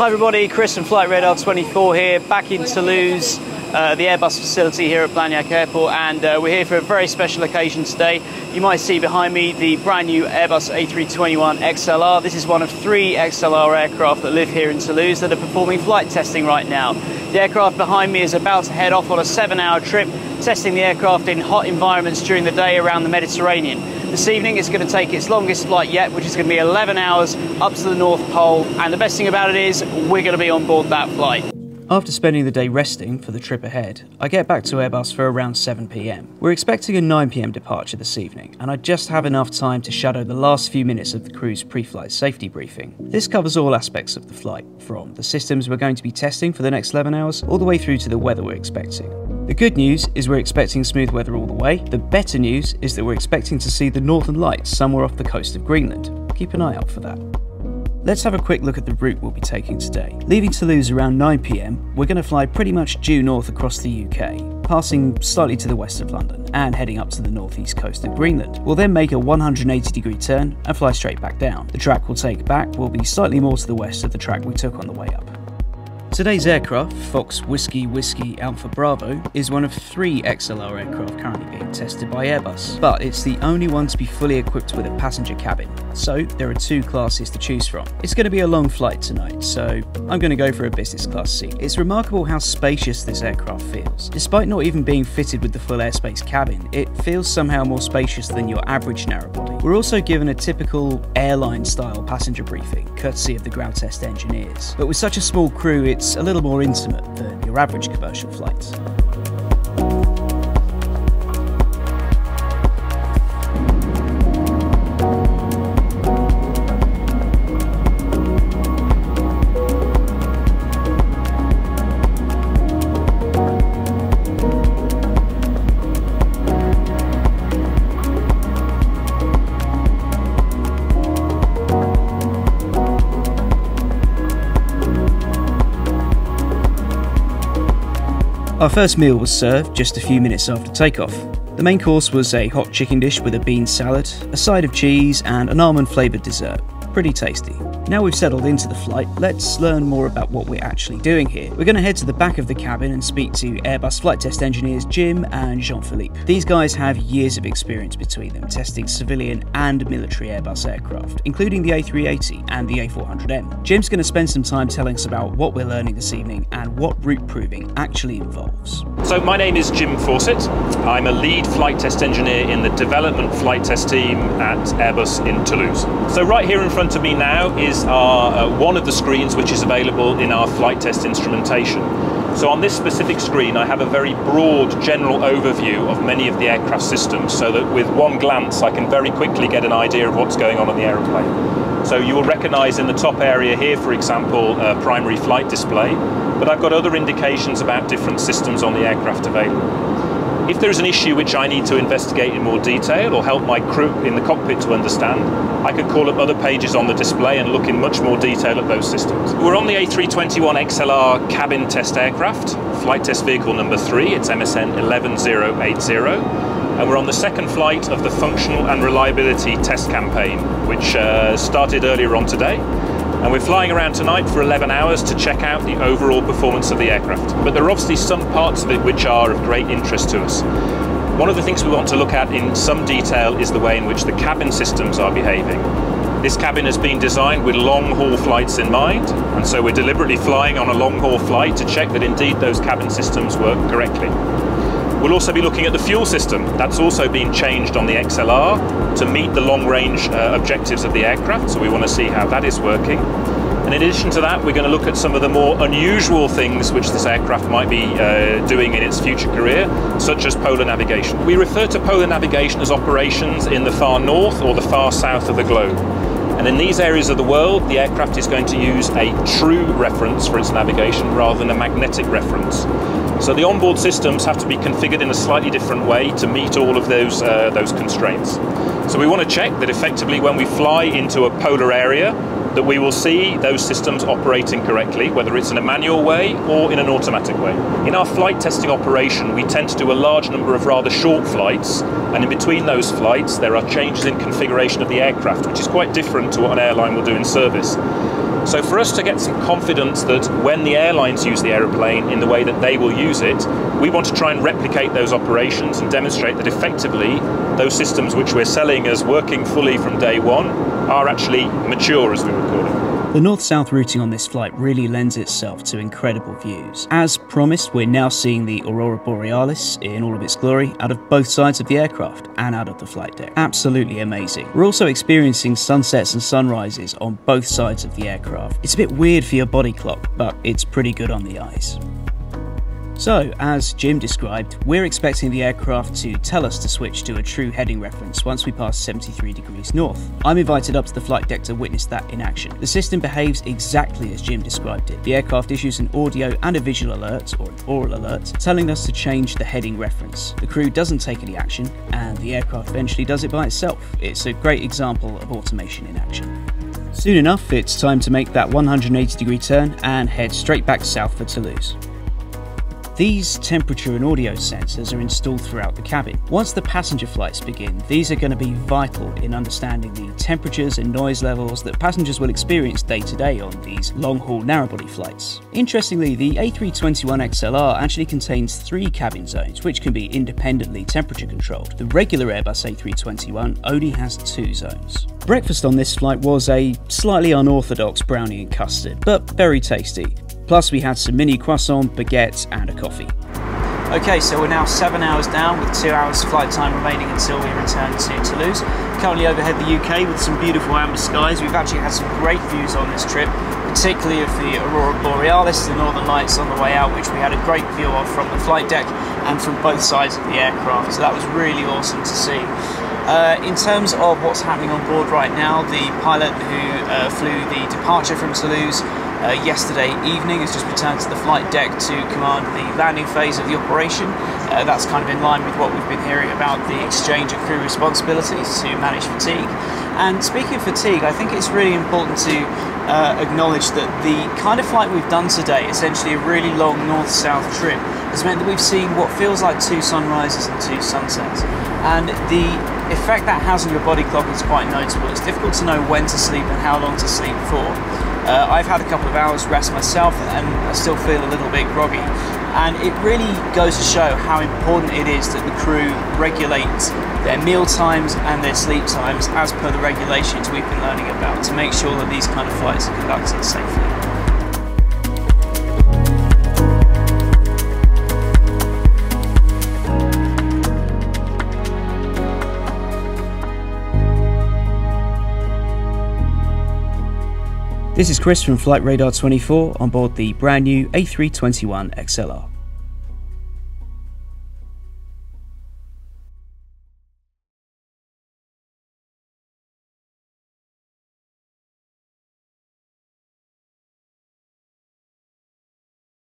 Hi everybody, Chris from Flightradar24 here, back in Toulouse, uh, the Airbus facility here at Blagnac Airport, and uh, we're here for a very special occasion today. You might see behind me the brand new Airbus A321 XLR. This is one of three XLR aircraft that live here in Toulouse that are performing flight testing right now. The aircraft behind me is about to head off on a seven hour trip, testing the aircraft in hot environments during the day around the Mediterranean. This evening it's going to take its longest flight yet, which is going to be 11 hours up to the North Pole. And the best thing about it is we're going to be on board that flight. After spending the day resting for the trip ahead, I get back to Airbus for around 7pm. We're expecting a 9pm departure this evening, and I just have enough time to shadow the last few minutes of the crew's pre-flight safety briefing. This covers all aspects of the flight, from the systems we're going to be testing for the next 11 hours, all the way through to the weather we're expecting. The good news is we're expecting smooth weather all the way. The better news is that we're expecting to see the northern lights somewhere off the coast of Greenland. Keep an eye out for that. Let's have a quick look at the route we'll be taking today. Leaving Toulouse around 9pm, we're going to fly pretty much due north across the UK, passing slightly to the west of London and heading up to the northeast coast of Greenland. We'll then make a 180 degree turn and fly straight back down. The track we'll take back will be slightly more to the west of the track we took on the way up. Today's aircraft, Fox Whiskey Whiskey Alpha Bravo, is one of three XLR aircraft currently being tested by Airbus, but it's the only one to be fully equipped with a passenger cabin, so there are two classes to choose from. It's going to be a long flight tonight, so I'm going to go for a business class seat. It's remarkable how spacious this aircraft feels. Despite not even being fitted with the full airspace cabin, it feels somehow more spacious than your average narrowbody. We're also given a typical airline style passenger briefing, courtesy of the ground test engineers, but with such a small crew it's a little more intimate than your average commercial flight. Our first meal was served just a few minutes after takeoff. The main course was a hot chicken dish with a bean salad, a side of cheese, and an almond flavoured dessert. Pretty tasty. Now we've settled into the flight, let's learn more about what we're actually doing here. We're going to head to the back of the cabin and speak to Airbus flight test engineers Jim and Jean-Philippe. These guys have years of experience between them testing civilian and military Airbus aircraft, including the A380 and the A400M. Jim's going to spend some time telling us about what we're learning this evening and what route proving actually involves. So my name is Jim Fawcett. I'm a lead flight test engineer in the development flight test team at Airbus in Toulouse. So right here in front of me now is are uh, one of the screens which is available in our flight test instrumentation. So on this specific screen I have a very broad general overview of many of the aircraft systems so that with one glance I can very quickly get an idea of what's going on on the aeroplane. So you will recognise in the top area here for example primary flight display but I've got other indications about different systems on the aircraft available. If there is an issue which I need to investigate in more detail or help my crew in the cockpit to understand, I can call up other pages on the display and look in much more detail at those systems. We're on the A321 XLR cabin test aircraft, flight test vehicle number three, it's MSN 11080 and we're on the second flight of the functional and reliability test campaign, which uh, started earlier on today and we're flying around tonight for 11 hours to check out the overall performance of the aircraft. But there are obviously some parts of it which are of great interest to us. One of the things we want to look at in some detail is the way in which the cabin systems are behaving. This cabin has been designed with long haul flights in mind, and so we're deliberately flying on a long haul flight to check that indeed those cabin systems work correctly. We'll also be looking at the fuel system. That's also been changed on the XLR to meet the long range uh, objectives of the aircraft, so we want to see how that is working. And in addition to that, we're going to look at some of the more unusual things which this aircraft might be uh, doing in its future career, such as polar navigation. We refer to polar navigation as operations in the far north or the far south of the globe. And in these areas of the world, the aircraft is going to use a true reference for its navigation rather than a magnetic reference. So the onboard systems have to be configured in a slightly different way to meet all of those, uh, those constraints. So we want to check that effectively when we fly into a polar area, that we will see those systems operating correctly, whether it's in a manual way or in an automatic way. In our flight testing operation, we tend to do a large number of rather short flights, and in between those flights, there are changes in configuration of the aircraft, which is quite different to what an airline will do in service. So for us to get some confidence that when the airlines use the aeroplane in the way that they will use it, we want to try and replicate those operations and demonstrate that effectively those systems which we're selling as working fully from day one are actually mature, as we would call it. The north-south routing on this flight really lends itself to incredible views. As promised, we're now seeing the Aurora Borealis in all of its glory out of both sides of the aircraft and out of the flight deck. Absolutely amazing. We're also experiencing sunsets and sunrises on both sides of the aircraft. It's a bit weird for your body clock, but it's pretty good on the eyes. So, as Jim described, we're expecting the aircraft to tell us to switch to a true heading reference once we pass 73 degrees north. I'm invited up to the flight deck to witness that in action. The system behaves exactly as Jim described it. The aircraft issues an audio and a visual alert, or an aural alert, telling us to change the heading reference. The crew doesn't take any action, and the aircraft eventually does it by itself. It's a great example of automation in action. Soon enough, it's time to make that 180 degree turn and head straight back south for Toulouse. These temperature and audio sensors are installed throughout the cabin. Once the passenger flights begin, these are going to be vital in understanding the temperatures and noise levels that passengers will experience day to day on these long-haul narrowbody flights. Interestingly, the A321XLR actually contains three cabin zones, which can be independently temperature controlled. The regular Airbus A321 only has two zones. Breakfast on this flight was a slightly unorthodox brownie and custard, but very tasty. Plus, we had some mini croissant, baguettes, and a coffee. Okay, so we're now seven hours down with two hours of flight time remaining until we return to Toulouse. Currently overhead the UK with some beautiful amber skies. We've actually had some great views on this trip, particularly of the Aurora Borealis, the Northern Lights on the way out, which we had a great view of from the flight deck and from both sides of the aircraft. So that was really awesome to see. Uh, in terms of what's happening on board right now, the pilot who uh, flew the departure from Toulouse uh, yesterday evening has just returned to the flight deck to command the landing phase of the operation. Uh, that's kind of in line with what we've been hearing about the exchange of crew responsibilities to manage fatigue. And speaking of fatigue, I think it's really important to uh, acknowledge that the kind of flight we've done today, essentially a really long north-south trip, has meant that we've seen what feels like two sunrises and two sunsets. And the effect that has on your body clock is quite notable. It's difficult to know when to sleep and how long to sleep for. Uh, I've had a couple of hours rest myself and I still feel a little bit groggy. And it really goes to show how important it is that the crew regulate their meal times and their sleep times as per the regulations we've been learning about to make sure that these kind of flights are conducted safely. This is Chris from Flightradar24 on board the brand new A321XLR.